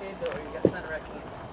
kid or you got center wrecking?